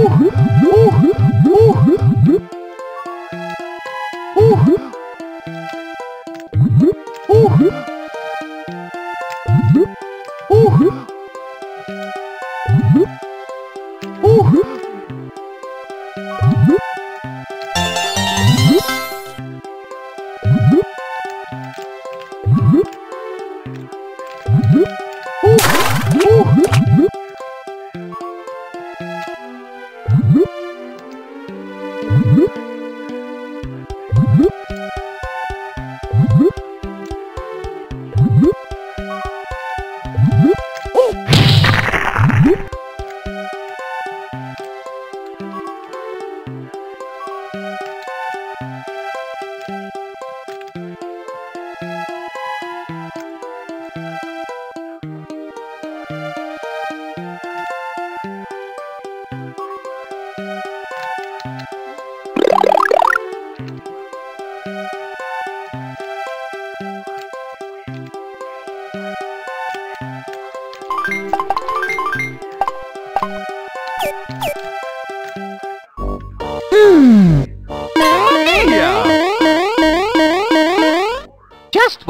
Ух! Ух! Ух! Ух!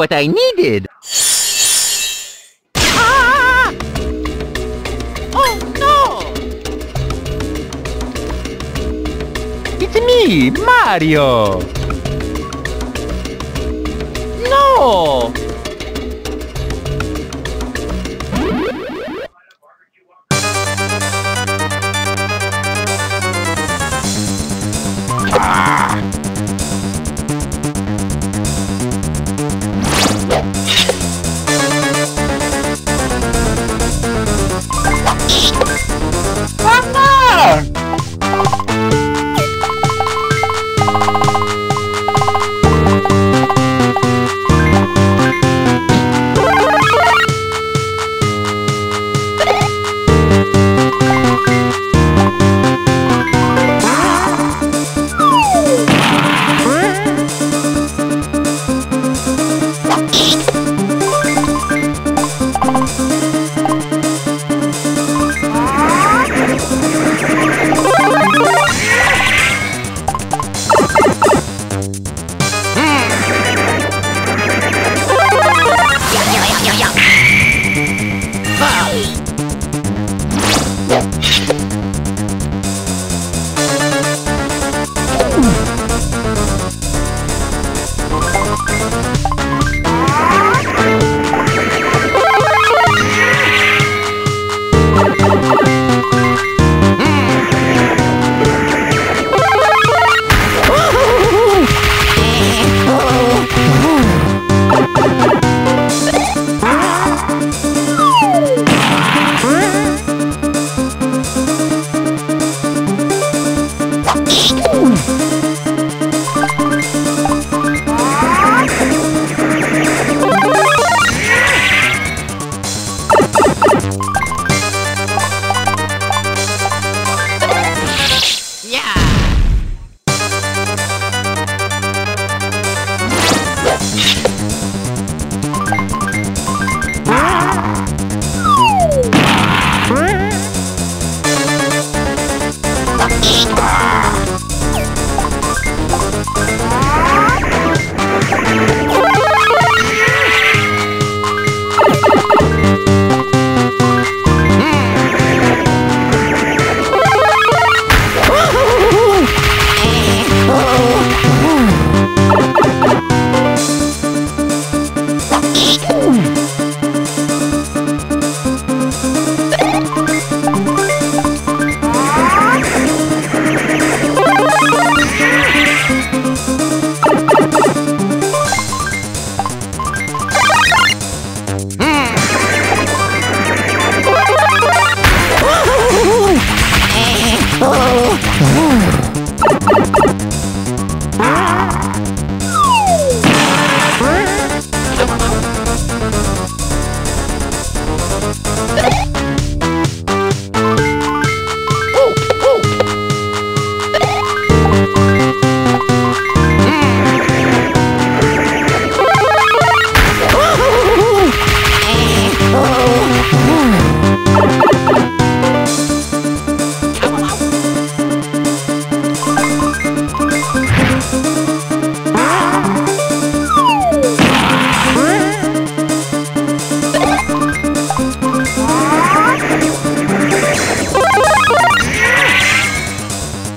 What I needed. Ah! Oh no! It's me, Mario. No!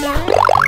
两